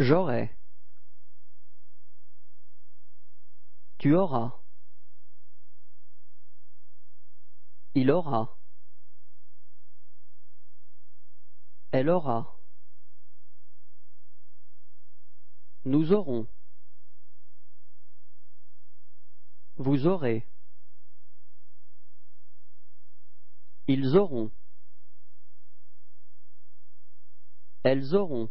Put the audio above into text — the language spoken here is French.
J'aurai. Tu auras. Il aura. Elle aura. Nous aurons. Vous aurez. Ils auront. Elles auront.